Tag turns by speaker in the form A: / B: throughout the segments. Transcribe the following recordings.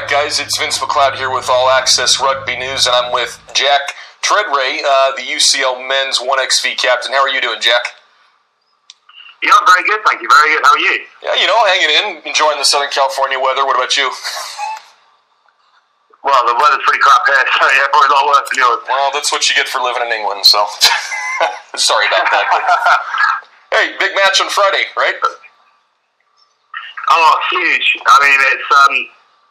A: back, guys. It's Vince McLeod here with All Access Rugby News, and I'm with Jack Tredrea, uh, the UCL men's 1XV captain. How are you doing, Jack?
B: Yeah, I'm very good, thank you. Very good. How are you?
A: Yeah, you know, hanging in, enjoying the Southern California weather. What about you?
B: Well, the weather's pretty crap here, so yeah, probably a lot worse than yours.
A: Well, that's what you get for living in England, so. Sorry about that. Hey, big match on Friday, right?
B: Oh, huge. I mean, it's, um,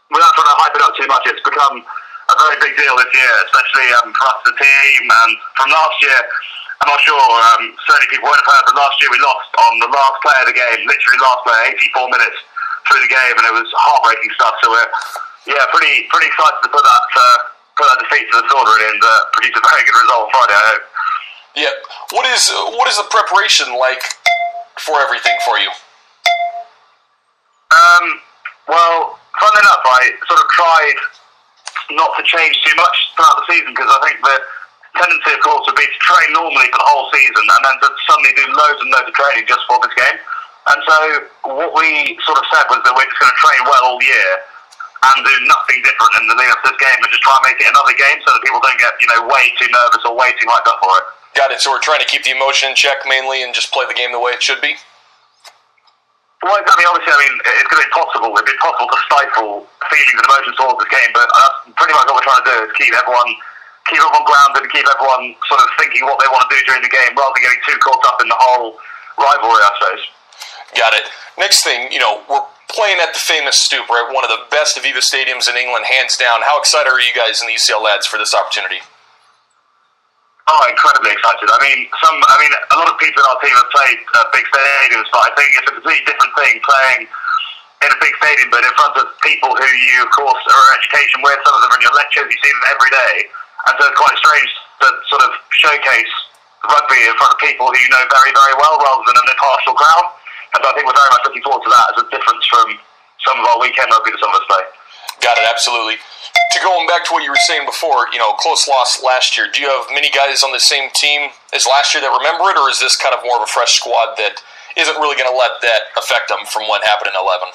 B: without trying to hype it up too much, it's become a very big deal this year, especially um, for us, the team. And from last year, I'm not sure, um, certainly people won't have heard, but last year we lost on the last play of the game, literally last play, 84 minutes through the game, and it was heartbreaking stuff. So we're, yeah, pretty pretty excited to put that uh, put that defeat to the sword really, and uh, produce a very good result on Friday. I hope.
A: Yeah. What is what is the preparation like for everything for you?
B: Um, well, funnily enough, I sort of tried not to change too much throughout the season because I think the tendency, of course, would be to train normally for the whole season and then to suddenly do loads and loads of training just for this game. And so what we sort of said was that we're just going to train well all year and do nothing different in the lead up to this game and just try and make it another game so that people don't get, you know, way too nervous or way too hyped up for it.
A: Got it. So we're trying to keep the emotion in check mainly and just play the game the way it should be?
B: Well, I mean, obviously, I mean, it's going to be possible. It'd be possible to stifle feelings and emotions towards this game, but that's pretty much what we're trying to do is keep everyone, keep everyone grounded and keep everyone sort of thinking what they want to do during the game rather than getting too caught up in the whole rivalry, I suppose.
A: Got it. Next thing, you know, we're playing at the famous Stoop, right? One of the best Aviva stadiums in England, hands down. How excited are you guys in the UCL lads for this opportunity?
B: Oh, incredibly excited. I mean, some. I mean, a lot of people in our team have played uh, big stadiums, but I think it's a completely different thing playing in a big stadium, but in front of people who you, of course, are in education with. Some of them are in your lectures. You see them every day, and so it's quite strange to sort of showcase rugby in front of people who you know very, very well, rather than an impartial crowd. And I think we're very much looking forward to that as a difference from some of our weekend rugby that some of us play.
A: Absolutely. To going back to what you were saying before, you know, close loss last year. Do you have many guys on the same team as last year that remember it, or is this kind of more of a fresh squad that isn't really going to let that affect them from what happened in eleven?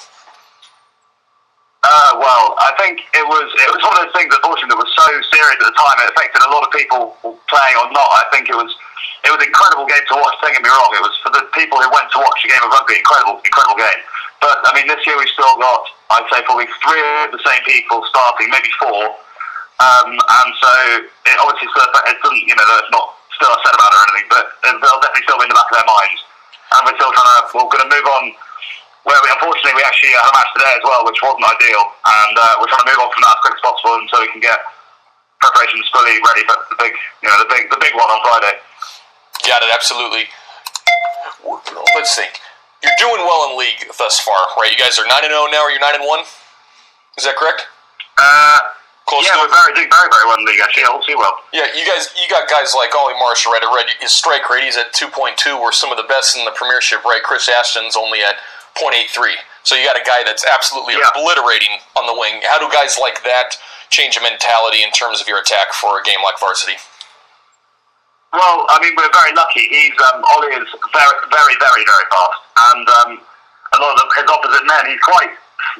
B: Uh, well, I think it was it was one of those things, that was so serious at the time. It affected a lot of people playing or not. I think it was it was an incredible game to watch. Don't get me wrong. It was for the people who went to watch a game of rugby. Incredible, incredible game. But I mean, this year we've still got, I'd say, probably three of the same people starting, maybe four. Um, and so it obviously still, it doesn't, you know, it's not still upset about it or anything, but they'll definitely still be in the back of their minds. And we're still trying to, we're going to move on. Where we, unfortunately, we actually had a match today as well, which wasn't ideal, and uh, we're trying to move on from that as quick as possible, so we can get preparations fully ready for the big, you know, the big, the big one on Friday.
A: Got it, absolutely. Let's think. You're doing well in league thus far, right? You guys are nine and zero now. Are you nine and one? Is that correct?
B: Uh, Close yeah, we're very, doing very, very well in the league. Actually, all too well.
A: Yeah, you guys, you got guys like Ollie Marshall, right? I read his strike rate. He's at two point two. We're some of the best in the Premiership, right? Chris Ashton's only at 0.83. So you got a guy that's absolutely yeah. obliterating on the wing. How do guys like that change a mentality in terms of your attack for a game like varsity?
B: Well, I mean, we're very lucky. He's um, Ollie is very, very, very, very fast, and um, a lot of his opposite men. He's quite,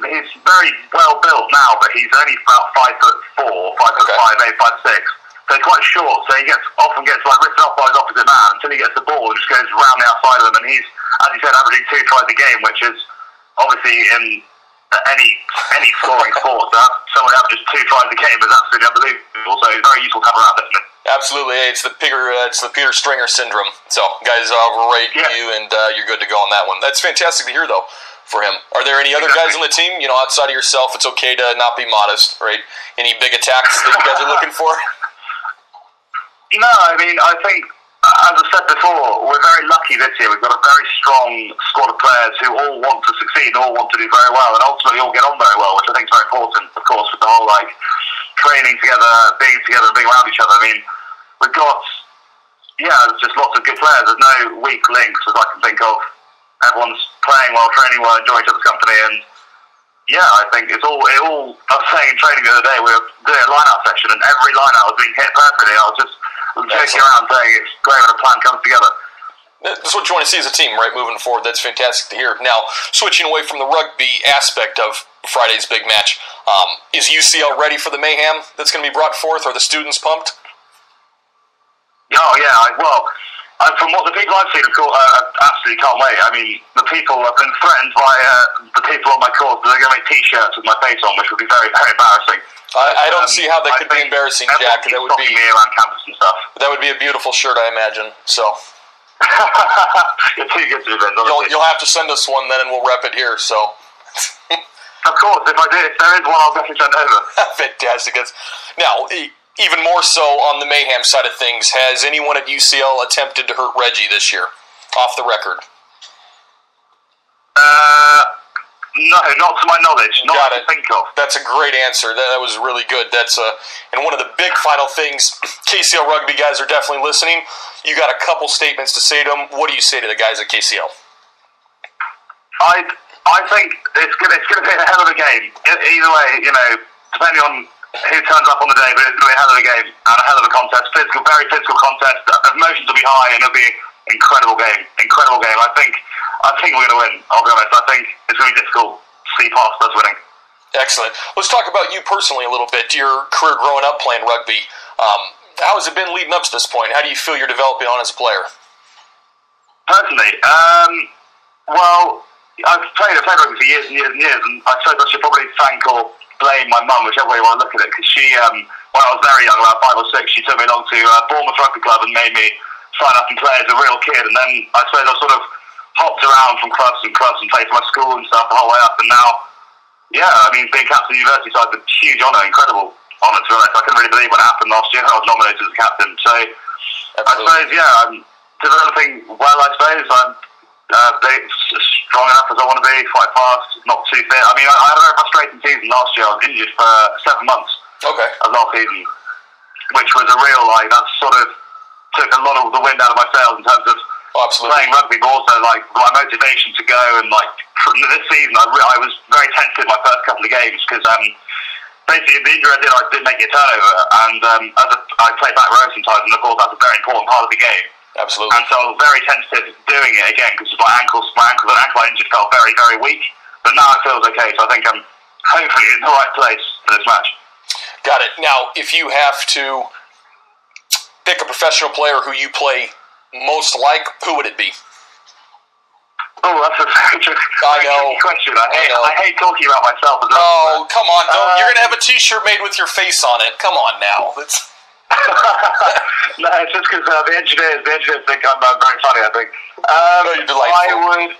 B: he's very well built now, but he's only about five foot four, five foot okay. five, eight, five six. So he's quite short. So he gets often gets like ripped off by his opposite man until he gets the ball and just goes round the outside of them. And he's, as you said, averaging two tries a game, which is obviously in any any scoring sport. That someone averages two tries a game is absolutely unbelievable. So he's very useful to have around?
A: Absolutely, it's the Peter uh, it's the Peter Stringer syndrome. So, guys, I'll rate yeah. you, and uh, you're good to go on that one. That's fantastic to hear, though, for him. Are there any other guys on the team? You know, outside of yourself, it's okay to not be modest, right? Any big attacks that you guys are looking for?
B: No, I mean, I think as I said before, we're very lucky this year. We've got a very strong squad of players who all want to succeed and all want to do very well, and ultimately all get on very well, which I think is very important, of course, with the whole like training together, being together, being around each other. I mean, we've got yeah, there's just lots of good players. There's no weak links as I can think of. Everyone's playing well, training well, enjoying each other's company, and yeah, I think it's all. It all. I was saying in training the other day, we were doing a line-out section, and every line-out was being hit perfectly. I was just joking around saying it's great when a plan comes together.
A: That's what you want to see as a team, right? Moving forward, that's fantastic to hear. Now, switching away from the rugby aspect of Friday's big match, Um, is UCL ready for the mayhem that's going to be brought forth? Are the students pumped?
B: Oh yeah, well, uh, from what the people I've seen, of course, uh, absolutely can't wait. I mean, the people have been threatened by uh, the people on my course that they're going to make T-shirts with my face on, which would be very, very embarrassing.
A: I, I don't um, see how that could be embarrassing, Jack. That would be
B: me around campus and stuff.
A: That would be a beautiful shirt, I imagine. So.
B: You're too good to be
A: you'll, you'll have to send us one then, and we'll rep it here. So.
B: of course, if I do, if there is one, I'll definitely send over.
A: Fantastic. now, even more so on the mayhem side of things, has anyone at UCL attempted to hurt Reggie this year, off the record?
B: Uh, no, not to my knowledge. Not Got it. think of.
A: That's a great answer. That, that was really good. That's a, and one of the big final things. KCL rugby guys are definitely listening. You got a couple statements to say to them. What do you say to the guys at KCL?
B: I I think it's gonna it's gonna be a hell of a game. Either way, you know, depending on who turns up on the day, but it's going to be a hell of a game and a hell of a contest. Physical, very physical contest. Emotions will be high and it'll be an incredible game. Incredible game. I think I think we're going to win. I'll be honest. I think it's going to be difficult to see past us winning.
A: Excellent. Let's talk about you personally a little bit. Your career growing up playing rugby. Um, how has it been leading up to this point? How do you feel you're developing on as a player?
B: Personally, um, well, I've played, I've played rugby for years and years and years, and I suppose I should probably blame my mum, whichever way you want to look at it, because she, um, when I was very young, about five or six, she took me along to uh, Bournemouth Rugby Club and made me sign up and play as a real kid. And then I suppose I sort of hopped around from clubs and clubs and played for my school and stuff the whole way up. And now, yeah, I mean, being captain of the university side is a huge honour, incredible honour to be honest. I couldn't really believe when it happened last year. I was nominated as captain. So Absolutely. I suppose, yeah, I'm developing well, I suppose. I'm uh, strong enough as I want to be, quite fast, not too fit. I mean, I, I had a very frustrating season last year. I was injured for seven months.
A: Okay.
B: Of last season, which was a real like that sort of took a lot of the wind out of my sails in terms of
A: oh,
B: playing rugby, but also like my motivation to go and like this season, I, re- I was very tentative my first couple of games because um, basically the injury I did, I did make a turnover, and um, as a, I play back row sometimes, and of course that's a very important part of the game.
A: Absolutely.
B: And so I was very tentative doing it again because my ankles, my ankle, the ankle I injured felt very, very weak. But now it feels okay, so I think I'm hopefully in the right place for this match.
A: Got it. Now, if you have to pick a professional player who you play most like, who would it be?
B: Oh, that's a very tricky question. I hate, I, I, hate talking about myself as well.
A: Oh, come on. Don't, uh, you're going to have a T-shirt made with your face on it. Come on now. It's...
B: no, it's just because uh, the engineers, the engineers think I'm uh, very funny. I think. Um, I would.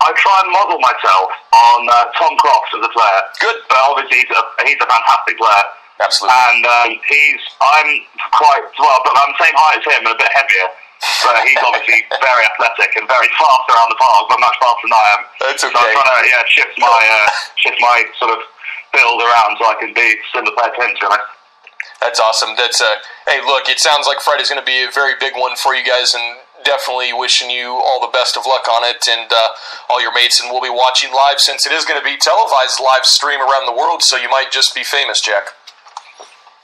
B: I try and model myself on uh, Tom Croft as a player.
A: Good,
B: but obviously he's a, he's a fantastic player.
A: Absolutely.
B: And um, he's I'm quite well, but I'm the same height as him and a bit heavier. But he's obviously very athletic and very fast around the park, but much faster than I am.
A: That's okay.
B: So I'm trying to yeah shift my uh, shift my sort of build around so I can be similar player to him. To.
A: That's awesome. That's a hey. Look, it sounds like Friday's going to be a very big one for you guys, and definitely wishing you all the best of luck on it, and uh, all your mates. And we'll be watching live since it is going to be televised live stream around the world. So you might just be famous, Jack.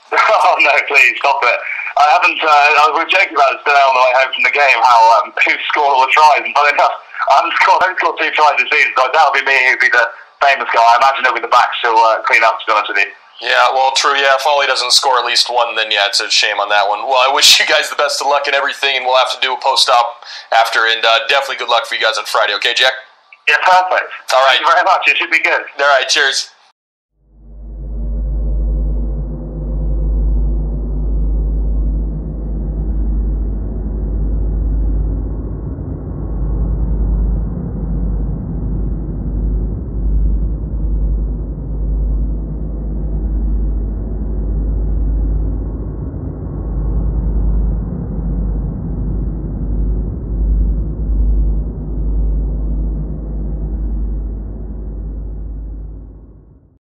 B: oh no! Please stop it. I haven't. Uh, I was joking about it today on the way home from the game. How um, who scored all the tries, and funny enough, I haven't scored. I haven't scored two tries this season. So that'll be me. Who'd be the famous guy. I imagine it'll be the back still uh, clean up. To be honest with you.
A: Yeah, well, true. Yeah, if Ollie doesn't score at least one, then yeah, it's a shame on that one. Well, I wish you guys the best of luck and everything, and we'll have to do a post op after. And uh, definitely good luck for you guys on Friday. Okay, Jack.
B: Yeah, perfect.
A: All right.
B: Thank you very much. It should be good.
A: All right. Cheers.